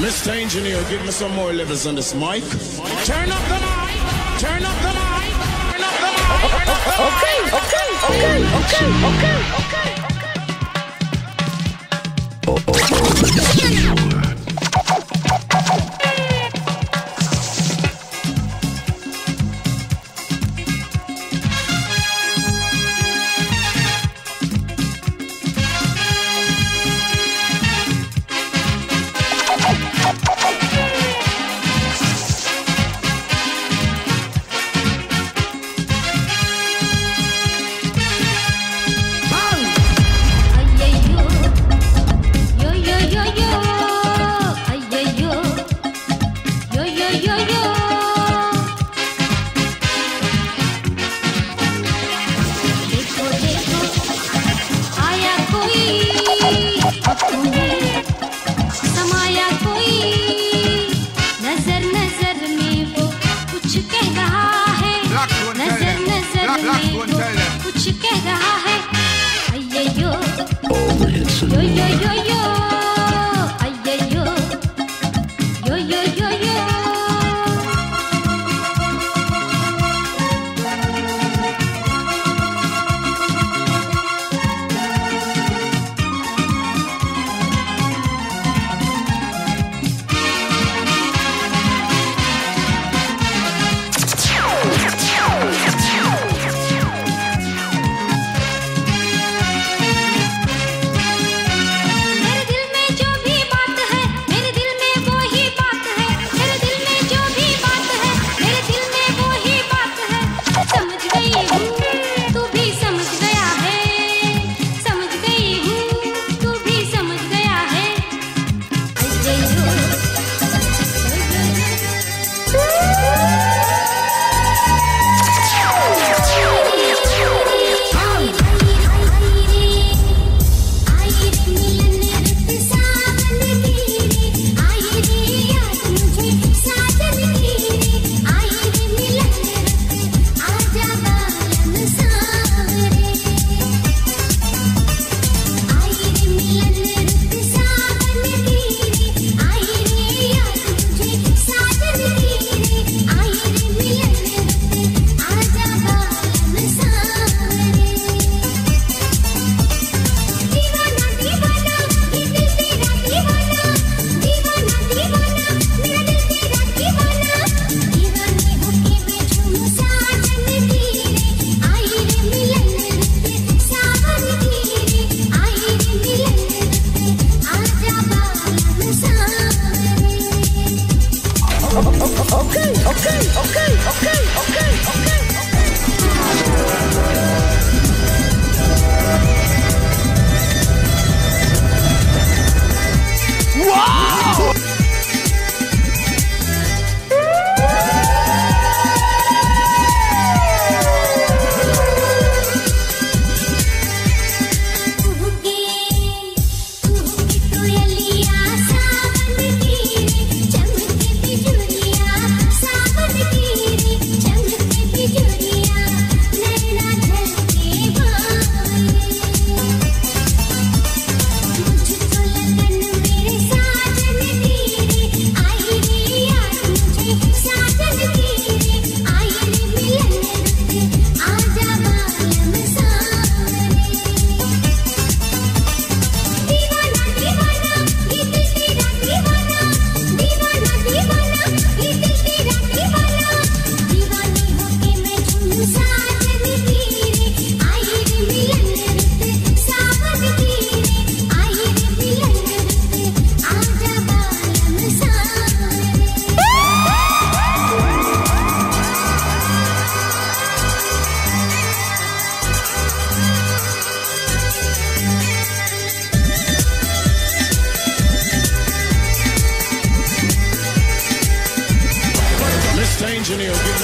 Mr. Engineer, give me some more levers on this mic. Turn up the mic! Turn up the mic! Turn up the mic! Okay, okay, okay, okay, okay. okay. Yo, yo, yo, yo.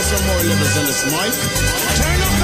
some more livers in this mic. Turn up!